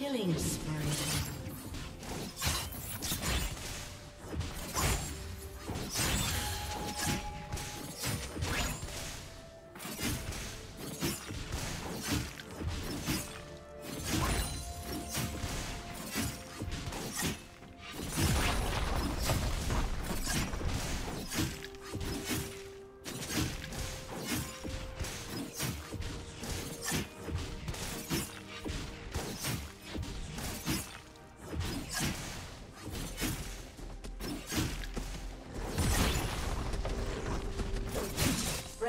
Killing spree.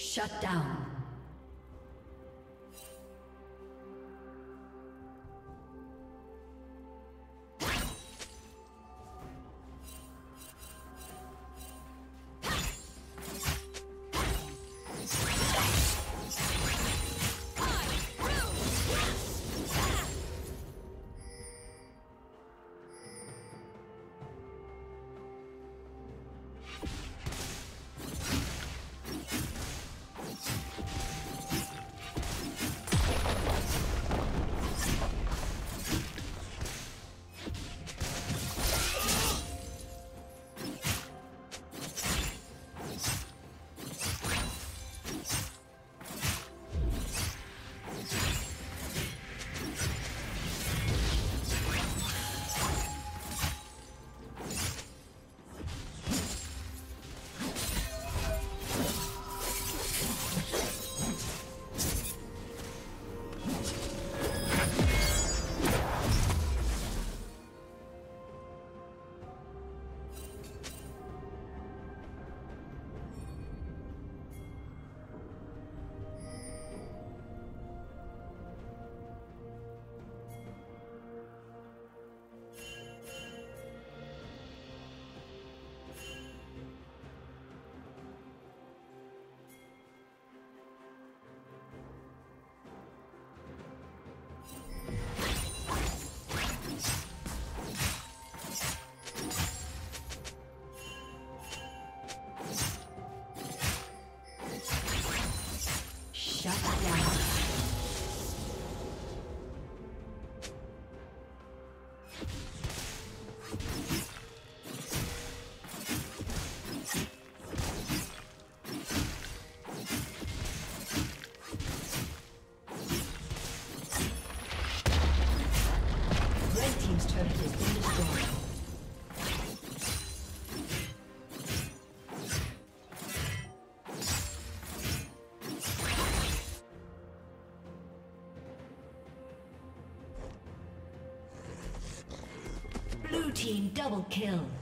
Shut down. Blue team double kill.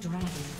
Dragon.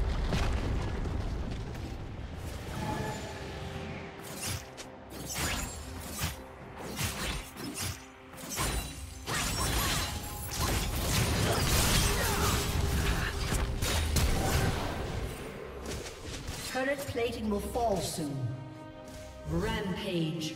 Will fall soon. Rampage.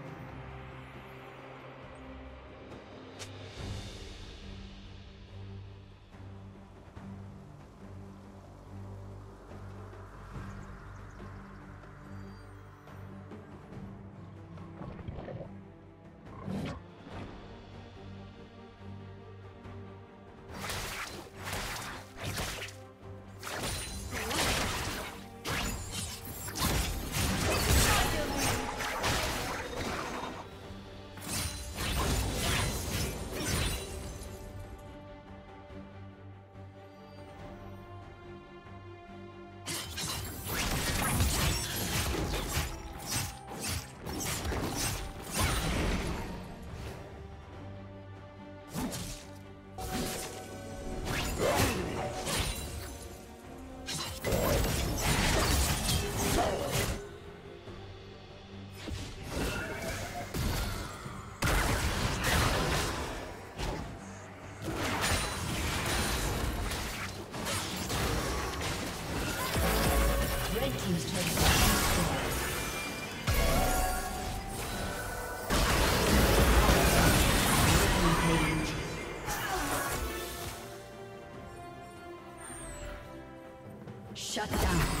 Shut down.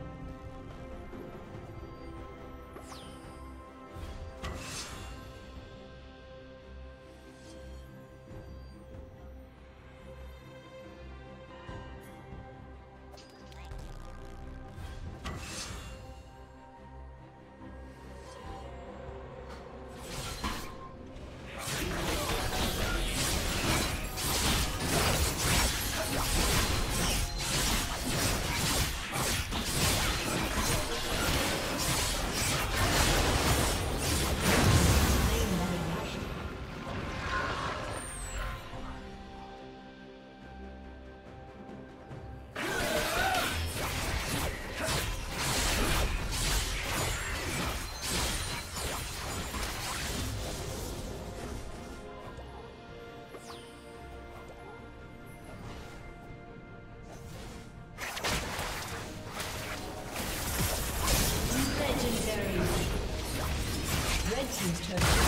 Team's turret.